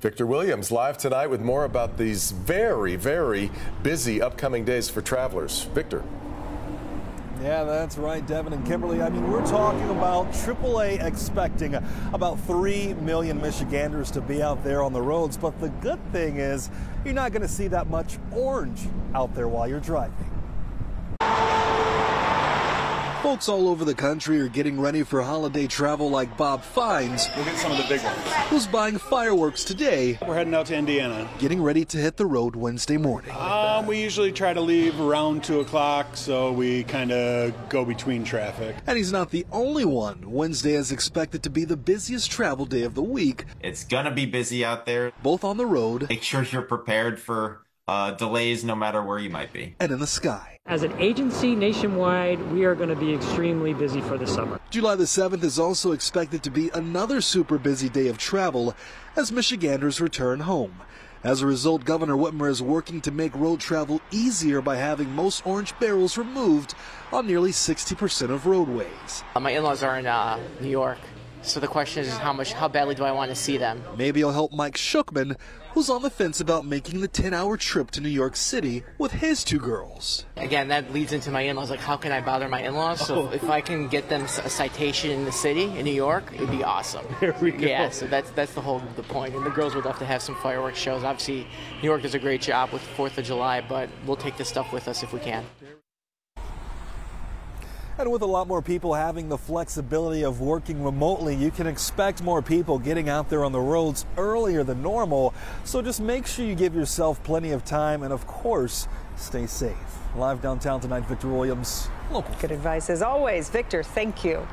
Victor Williams live tonight with more about these very, very busy upcoming days for travelers. Victor. Yeah, that's right, Devin and Kimberly. I mean, we're talking about AAA expecting about 3 million Michiganders to be out there on the roads. But the good thing is, you're not going to see that much orange out there while you're driving. Folks all over the country are getting ready for holiday travel like Bob Fines. We'll get some of the big ones. Who's buying fireworks today? We're heading out to Indiana. Getting ready to hit the road Wednesday morning. Um, we usually try to leave around 2 o'clock, so we kind of go between traffic. And he's not the only one. Wednesday is expected to be the busiest travel day of the week. It's going to be busy out there. Both on the road. Make sure you're prepared for uh, delays no matter where you might be. And in the sky. As an agency nationwide, we are going to be extremely busy for the summer. July the 7th is also expected to be another super busy day of travel as Michiganders return home. As a result, Governor Whitmer is working to make road travel easier by having most orange barrels removed on nearly 60% of roadways. Uh, my in-laws are in uh, New York, so the question is how much, how badly do I want to see them? Maybe it'll help Mike Shookman, who's on the fence about making the 10-hour trip to New York City with his two girls. Again, that leads into my in-laws. Like, how can I bother my in-laws? So oh. if I can get them a citation in the city, in New York, it'd be awesome. There we go. Yeah, so that's that's the whole the point. And the girls would love to have some fireworks shows. Obviously, New York does a great job with Fourth of July, but we'll take this stuff with us if we can. And with a lot more people having the flexibility of working remotely, you can expect more people getting out there on the roads earlier than normal. So just make sure you give yourself plenty of time and, of course, stay safe. Live downtown tonight, Victor Williams, local. Good advice as always. Victor, thank you.